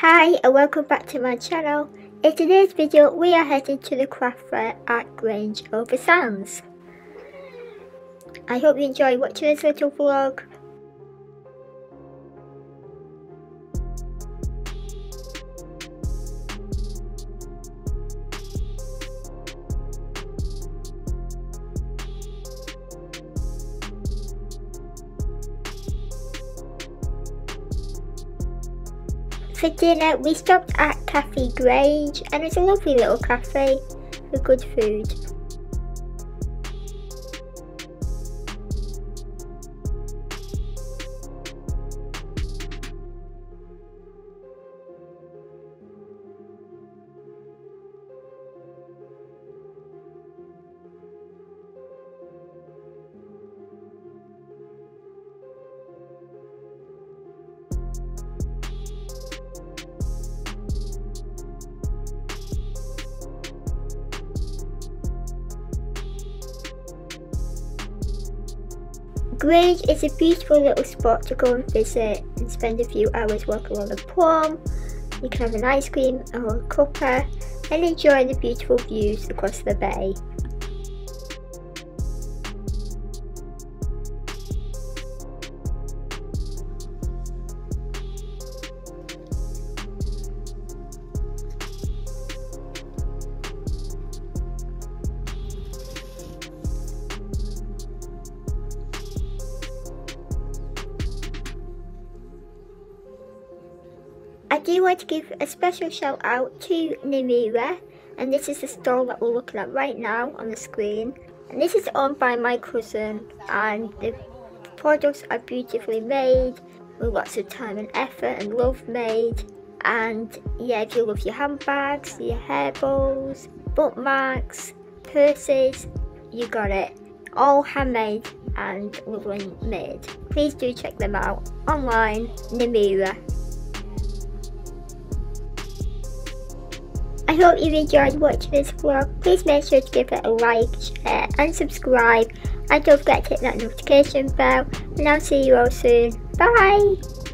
Hi and welcome back to my channel. In today's video we are heading to the craft fair at Grange over Sands. I hope you enjoy watching this little vlog. For dinner, we stopped at Cafe Grange and it's a lovely little cafe with good food. Grange is a beautiful little spot to go and visit and spend a few hours walking on the prom. You can have an ice cream or a cuppa and enjoy the beautiful views across the bay. I do want to give a special shout out to Nimira and this is the stall that we're looking at right now on the screen and this is owned by my cousin and the products are beautifully made with lots of time and effort and love made and yeah if you love your handbags, your hair bows, bookmarks, purses, you got it all handmade and lovely made. Please do check them out online, Nimira. I hope you enjoyed watching this vlog. Please make sure to give it a like, share and subscribe. And don't forget to hit that notification bell. And I'll see you all soon. Bye!